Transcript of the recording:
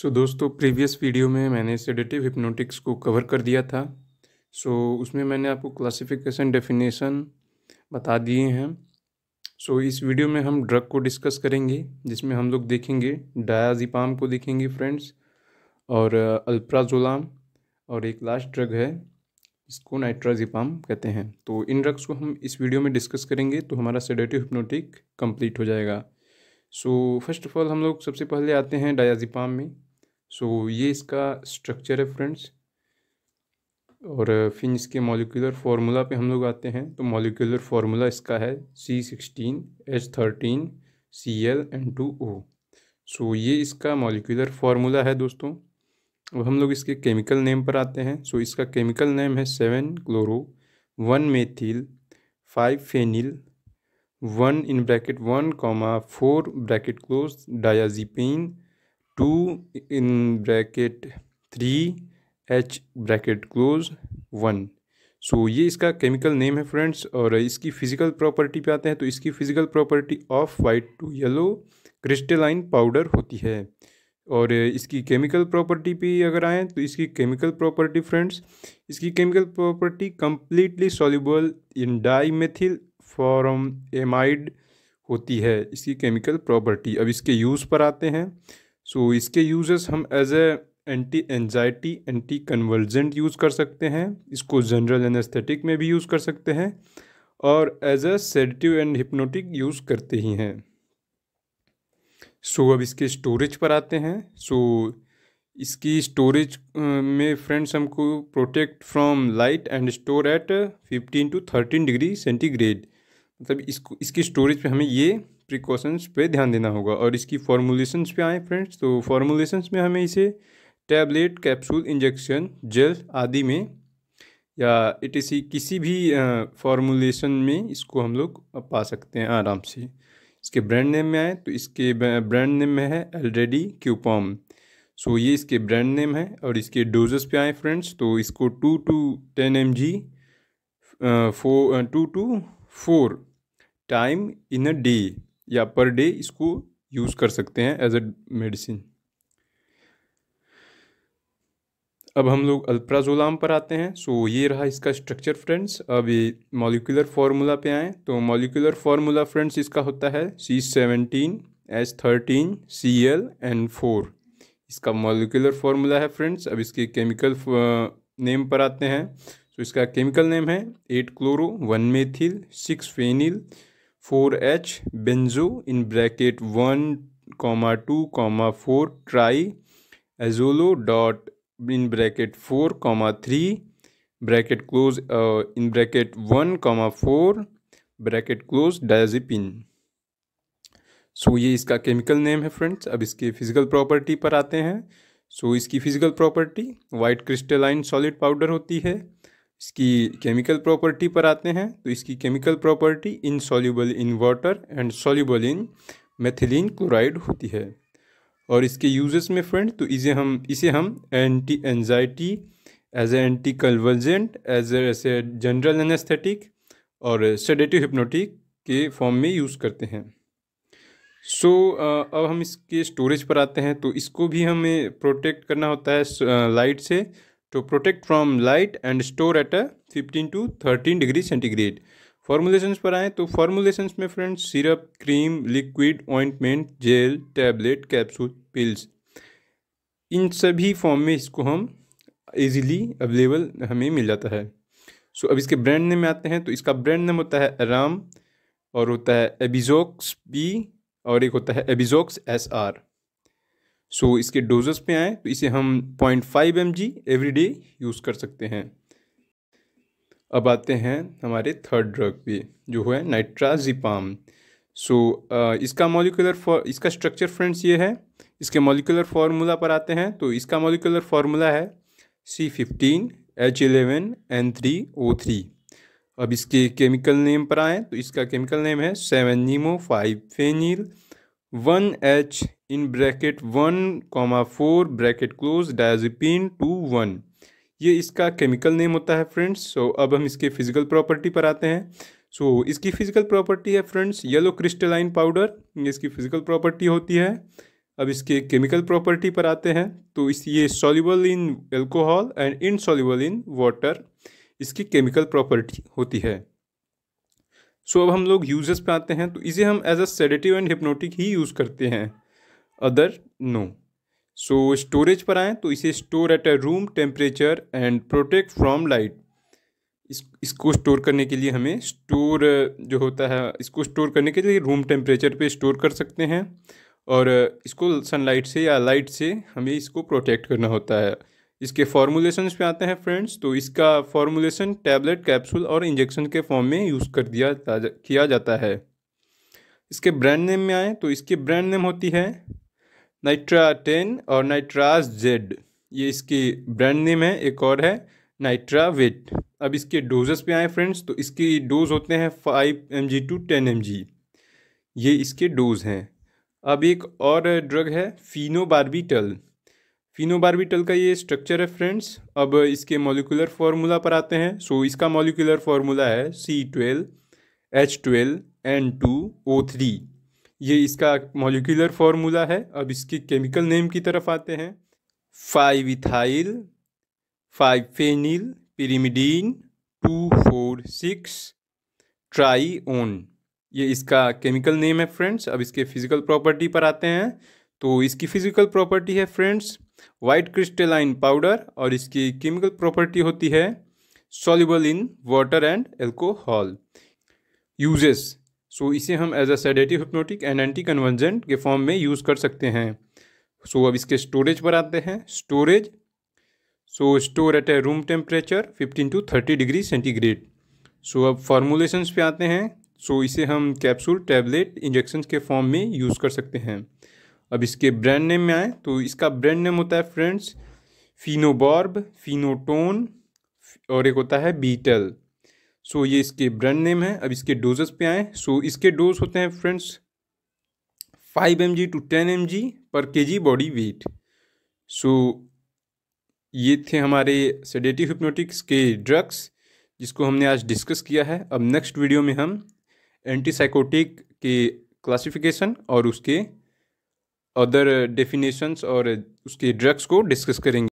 सो so, दोस्तों previous video में मैंने सेडेटिव हिप्नोटिक्स को कवर कर दिया था। सो so, उसमें मैंने आपको क्लासिफिकेशन डेफिनेशन बता दिए हैं। सो so, इस वीडियो में हम ड्रग को डिस्कस करेंगे जिसमें हम लोग देखेंगे डायाजिपाम को देखेंगे फ्रेंड्स और अल्प्राजोलाम और एक लास्ट ड्रग है इसको नाइट्राजिपाम कहते हैं। तो इन ड्रग्स को हम इस वीडियो में डिस्कस करेंगे तो हमारा सेडेटिव हिप्नोटिक कंप्लीट हो जाएगा। सो फ़र्स्ट ऑफ़ ऑल हम लोग सबसे पहले आते हैं डायाजिपाम में। सो so, ये इसका स्ट्रक्चर है फ्रेंड्स और फिर इसके मॉलिकुलर फार्मूला पे हम लोग आते हैं तो मॉलिकुलर फार्मूला इसका है C sixteen H thirteen C L N two O so ये इसका मॉलिकुलर फार्मूला है दोस्तों. अब हम लोग इसके केमिकल नेम पर आते हैं. सो so, इसका केमिकल नेम है seven chloro one methyl five phenyl one in bracket one comma four bracket close diazepine two in bracket three, H bracket close one. So ये इसका केमिकल नेम है friends, और इसकी physical property पे आते हैं तो इसकी physical property of white to yellow crystalline powder होती है। और इसकी केमिकल प्रॉपर्टी पे अगर आएँ तो इसकी केमिकल प्रॉपर्टी फ्रेंड्स, इसकी chemical property completely soluble in dimethylformamide होती है, इसकी केमिकल प्रॉपर्टी। अब इसके यूज़ पर आते हैं। सो so, इसके यूजेस हम as a anti anxiety anti convergent use कर सकते हैं। इसको जनरल एनेस्थेटिक में भी यूज़ कर सकते हैं और as a sedative and hypnotic use करते ही हैं। सो so, अब इसके स्टोरेज पर आते हैं। सो so, इसकी स्टोरेज में फ्रेंड्स हमको protect from light and store at fifteen to thirty degree centigrade मतलब इसको इसकी स्टोरेज पे हमें ये प्रिकॉशंस पे ध्यान देना होगा। और इसकी फॉर्मुलेशंस पे आए फ्रेंड्स तो फॉर्मुलेशंस में हमें इसे टैबलेट कैप्सूल इंजेक्शन जेल आदि में या इसी किसी भी फॉर्मुलेशन में इसको हम लोग पा सकते हैं आराम से। इसके ब्रांड नेम में आए तो इसके ब्रांड नेम में है एलरेडी क्यूपॉम सो ये इसके ब्रांड नेम है और इसके डोजेस पे आए फ्रेंड्स तो इसको two to ten M G four two to four time in a day या पर डे इसको यूज़ कर सकते हैं एज अ मेडिसिन अब हम लोग अल्प्राजोलाम पर आते हैं। सो ये रहा इसका स्ट्रक्चर फ्रेंड्स अब ये मॉलिकुलर फार्मूला पे आए। तो मॉलिकुलर फार्मूला फ्रेंड्स इसका होता है C seventeen H thirteen C L N four इसका मॉलिकुलर फार्मूला है फ्रेंड्स अब इसके केमिकल नेम पर आते हैं। तो इसका केमिकल नेम है eight chloro one methyl six phenyl four H benzo in bracket one comma two comma four triazolo dot in bracket four comma three bracket close in bracket one comma four bracket close diazepine. So ये इसका chemical name है friends. अब इसके physical property पर आते हैं। So so, इसकी physical property white crystalline solid powder होती है। इसकी केमिकल प्रॉपर्टी पर आते हैं। तो इसकी chemical property insoluble in water and soluble in methylene chloride होती है। और इसके यूजेस में फ्रेंड तो इसे हम इसे हम anti anxiety as a anti convergent as as a general anaesthetic और सेडेटिव हिप्नोटिक के फॉर्म में यूज़ करते हैं। सो so, अब हम इसके स्टोरेज पर आते हैं। तो इसको भी हमें प्रोटेक्ट करना होता है लाइट से। To protect from light and store at a 15 to 13 degree centigrade formulations पर आए तो फॉर्मुलेशंस में friends syrup cream liquid ointment gel tablet capsule pills इन सभी फॉर्म में इसको हम इजीली अवेलेबल हमें मिल जाता है। सो so, अब इसके ब्रांड नेम में आते हैं तो इसका ब्रांड नेम होता है राम और होता है एबिजोक्स बी और एक होता है एबिजोक्स एस आर सो so, इसके डोजेस पे आए तो इसे हम point five M G every day use कर सकते हैं। अब आते हैं हमारे थर्ड ड्रग पे जो है नाइट्राजिपाम सो so, इसका मॉलिकुलर इसका स्ट्रक्चर फ्रेंड्स ये है इसके मॉलिकुलर फार्मूला पर आते हैं तो इसका मॉलिकुलर फार्मूला है C fifteen H eleven N three O three अब इसके केमिकल नेम पर आएँ तो इसका केमिकल नेम है seven Nemo five phenyl one H in bracket one comma four bracket close diazepine two one. ये इसका केमिकल नेम होता है फ्रेंड्स। सो so, अब हम इसके फ़िज़िकल प्रॉपर्टी पर आते हैं। सो so, इसकी फ़िज़िकल प्रॉपर्टी है फ्रेंड्स येलो क्रिस्टलाइन पाउडर। इसकी फ़िज़िकल प्रॉपर्टी होती है। अब इसके केमिकल प्रॉपर्टी पर आते हैं। तो इस ये soluble in alcohol and insoluble in water. इसकी केमिकल प्रॉपर्टी होती है। सो so, अब हम लोग यूजेस पे आते हैं। तो इसे हम as a sedative and hypnotic he use करते हैं। अदर नो सो स्टोरेज पर आएँ तो इसे store at a room temperature and protect from light इस, इसको स्टोर करने के लिए हमें स्टोर जो होता है, इसको स्टोर करने के लिए रूम टेम्परेचर पे स्टोर कर सकते हैं। और, इसको सनलाइट से या लाइट से हमें इसको प्रोटेक्ट करना होता है। इसके फॉर्मुलेशन पे आते हैं फ्रेंड्स तो इसका फॉर्मुलेशन टैबलेट कैप्सूल और इंजेक्शन के फॉर्म में यूज़ कर दिया किया जाता है। इसके ब्रांड नेम में आए तो इसकी ब्रांड नेम होती है नाइट्रा टेन और नाइट्राज जेड ये इसकी ब्रांड नेम है, एक और है नाइट्रा वेट अब इसके डोजेस पे आए फ्रेंड्स तो इसकी डोज होते हैं five M G to ten M G ये इसके डोज हैं। अब एक और ड्रग है फिनोबार्बिटल फिनोबार्बिटल का ये स्ट्रक्चर है फ्रेंड्स अब इसके मॉलिकुलर फार्मूला पर आते हैं। सो इसका मॉलिकुलर फार्मूला है C twelve H twelve N two O three ये इसका मॉलिकुलर फॉर्मूला है। अब इसकी केमिकल नेम की तरफ़ आते हैं। Five ethyl five phenyl pyrimidine two four six trione ये इसका केमिकल नेम है फ्रेंड्स अब इसके फ़िज़िकल प्रॉपर्टी पर आते हैं। तो इसकी फ़िज़िकल प्रॉपर्टी है फ्रेंड्स वाइट क्रिस्टेलाइन पाउडर और इसकी केमिकल प्रॉपर्टी होती है soluble in water and alcohol uses so so, इसे हम as a sedative hypnotic and anti convulsant के फॉर्म में यूज़ कर सकते हैं। सो so, अब इसके स्टोरेज पर आते हैं। Storage so store at a room temperature fifteen to thirty degree centigrade so अब फॉर्मुलेशंस पे आते हैं। सो so, इसे हम कैप्सूल टैबलेट इंजेक्शन के फॉर्म में यूज़ कर सकते हैं। अब इसके ब्रांड नेम में आए। तो इसका ब्रांड नेम होता है फ्रेंड्स फिनोबॉर्ब फिनोटोन और एक होता है बीटल सो so, ये इसके ब्रांड नेम है। अब इसके डोजेस पे आए। सो so, इसके डोज होते हैं friends five M to ten M per K G body weight सो ये थे हमारे सेडेटिव हिप्नोटिक्स के ड्रग्स जिसको हमने आज डिस्कस किया है। अब नेक्स्ट वीडियो में हम एंटीसाइकोटिक के क्लासिफिकेशन और उसके अदर डेफिनेशंस और उसके ड्रग्स को डिस्कस करेंगे।